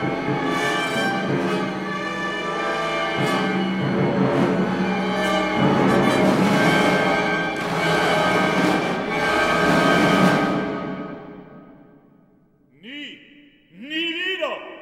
Ni! Ni vino!